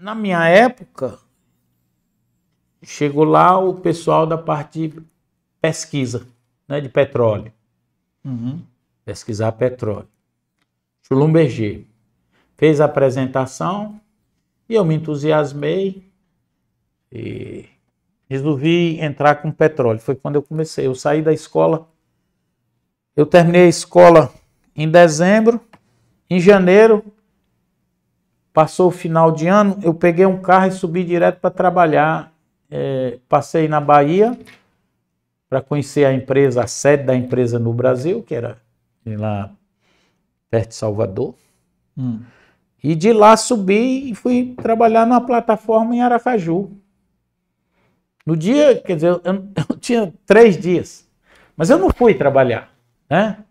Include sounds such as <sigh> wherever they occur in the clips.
na minha época, chegou lá o pessoal da parte de pesquisa, né, de petróleo. Uhum. Pesquisar petróleo. Schlumberger. Fez a apresentação e eu me entusiasmei e resolvi entrar com petróleo. Foi quando eu comecei. Eu saí da escola. Eu terminei a escola em dezembro. Em janeiro, passou o final de ano, eu peguei um carro e subi direto para trabalhar. É, passei na Bahia para conhecer a empresa, a sede da empresa no Brasil, que era lá perto de Salvador. Hum. E de lá subi e fui trabalhar numa plataforma em Aracaju. No dia, quer dizer, eu, <laughs> eu tinha três dias, mas eu não fui trabalhar, né?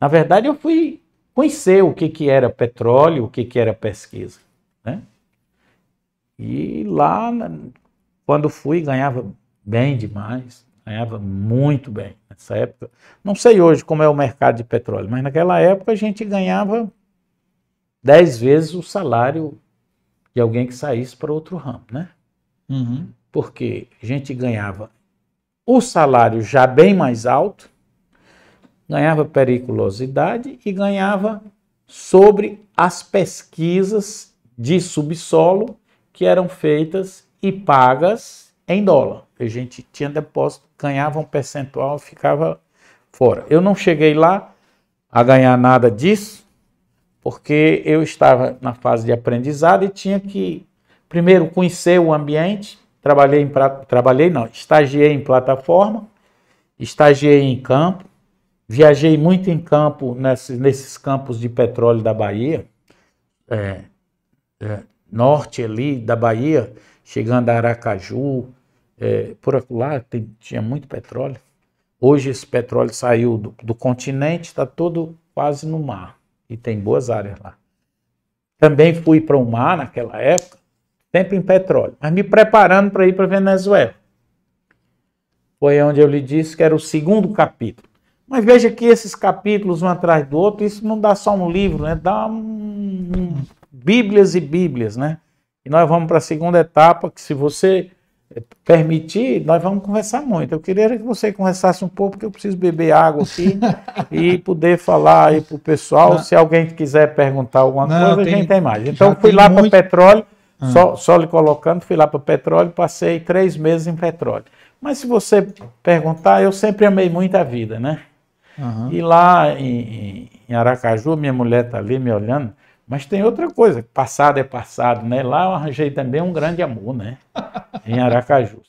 Na verdade, eu fui conhecer o que, que era petróleo, o que, que era pesquisa, né? E lá, quando fui, ganhava bem demais, ganhava muito bem nessa época. Não sei hoje como é o mercado de petróleo, mas naquela época a gente ganhava dez vezes o salário de alguém que saísse para outro ramo, né? Uhum. Porque a gente ganhava o salário já bem mais alto, ganhava periculosidade e ganhava sobre as pesquisas de subsolo que eram feitas e pagas em dólar. A gente tinha depósito, ganhava um percentual, ficava fora. Eu não cheguei lá a ganhar nada disso, porque eu estava na fase de aprendizado e tinha que primeiro conhecer o ambiente. Trabalhei em trabalhei não, estagiei em plataforma, estagiei em campo, viajei muito em campo nesses, nesses campos de petróleo da Bahia, é, é, norte ali da Bahia, chegando a Aracaju, é, por lá tem, tinha muito petróleo. Hoje esse petróleo saiu do, do continente, está todo quase no mar e tem boas áreas lá. Também fui para o mar naquela época, sempre em petróleo, mas me preparando para ir para Venezuela. Foi onde eu lhe disse que era o segundo capítulo. Mas veja que esses capítulos um atrás do outro, isso não dá só um livro, né? Dá um, bíblias e bíblias, né? E nós vamos para a segunda etapa, que se você permitir, nós vamos conversar muito. Eu queria que você conversasse um pouco, porque eu preciso beber água aqui <laughs> e poder falar aí para o pessoal. Não. Se alguém quiser perguntar alguma não, coisa, tem, a gente tem mais. Então, fui lá muito... para petróleo, hum. só, só lhe colocando, fui lá para petróleo, passei três meses em petróleo. Mas se você perguntar, eu sempre amei muito a vida, né? Uhum. E lá em, em Aracaju, minha mulher está ali me olhando, mas tem outra coisa, passado é passado, né? Lá eu arranjei também um grande amor, né? <laughs> Em Aracaju.